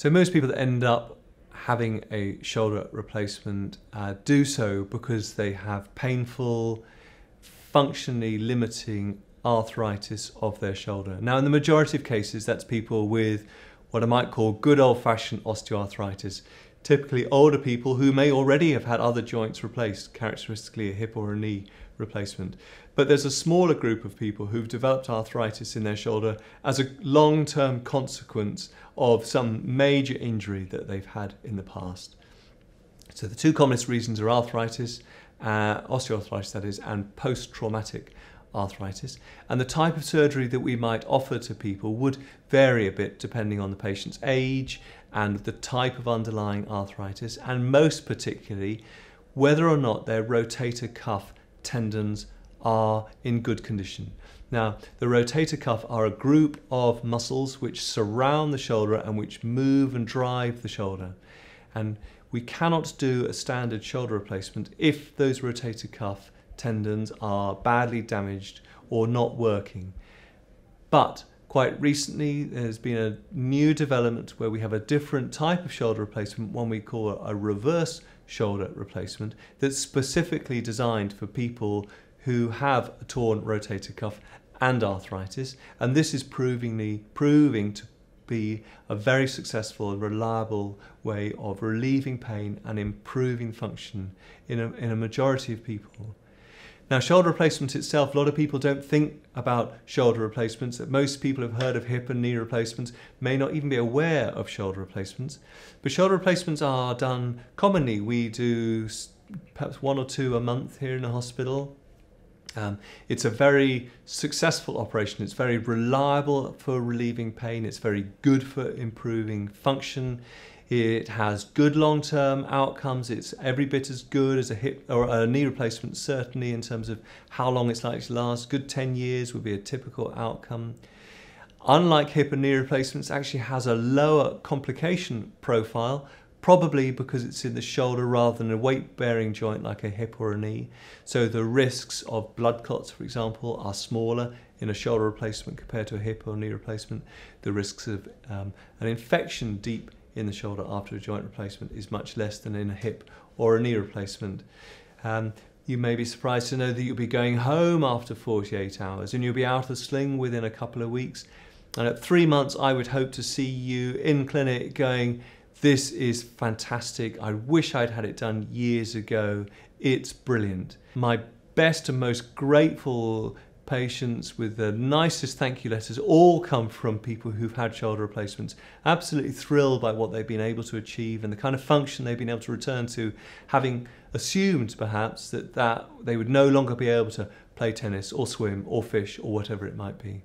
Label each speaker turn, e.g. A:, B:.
A: So most people that end up having a shoulder replacement uh, do so because they have painful, functionally limiting arthritis of their shoulder. Now, in the majority of cases, that's people with what I might call good old fashioned osteoarthritis, typically older people who may already have had other joints replaced, characteristically a hip or a knee replacement. But there's a smaller group of people who've developed arthritis in their shoulder as a long term consequence of some major injury that they've had in the past. So the two commonest reasons are arthritis, uh, osteoarthritis that is, and post traumatic arthritis. And the type of surgery that we might offer to people would vary a bit depending on the patient's age and the type of underlying arthritis, and most particularly whether or not their rotator cuff tendons are in good condition. Now, the rotator cuff are a group of muscles which surround the shoulder and which move and drive the shoulder. And we cannot do a standard shoulder replacement if those rotator cuff tendons are badly damaged or not working. But quite recently, there's been a new development where we have a different type of shoulder replacement, one we call a reverse shoulder replacement, that's specifically designed for people who have a torn rotator cuff and arthritis. And this is provingly, proving to be a very successful and reliable way of relieving pain and improving function in a, in a majority of people. Now, shoulder replacement itself, a lot of people don't think about shoulder replacements. Most people have heard of hip and knee replacements, may not even be aware of shoulder replacements. But shoulder replacements are done commonly. We do perhaps one or two a month here in the hospital. Um, it's a very successful operation. It's very reliable for relieving pain. It's very good for improving function. It has good long-term outcomes. It's every bit as good as a hip or a knee replacement, certainly in terms of how long it's likely to last. Good 10 years would be a typical outcome. Unlike hip and knee replacements, actually has a lower complication profile probably because it's in the shoulder rather than a weight bearing joint like a hip or a knee. So the risks of blood clots, for example, are smaller in a shoulder replacement compared to a hip or knee replacement. The risks of um, an infection deep in the shoulder after a joint replacement is much less than in a hip or a knee replacement. Um, you may be surprised to know that you'll be going home after 48 hours and you'll be out of the sling within a couple of weeks. And at three months, I would hope to see you in clinic going, this is fantastic. I wish I'd had it done years ago. It's brilliant. My best and most grateful patients with the nicest thank you letters all come from people who've had shoulder replacements. Absolutely thrilled by what they've been able to achieve and the kind of function they've been able to return to, having assumed perhaps that, that they would no longer be able to play tennis or swim or fish or whatever it might be.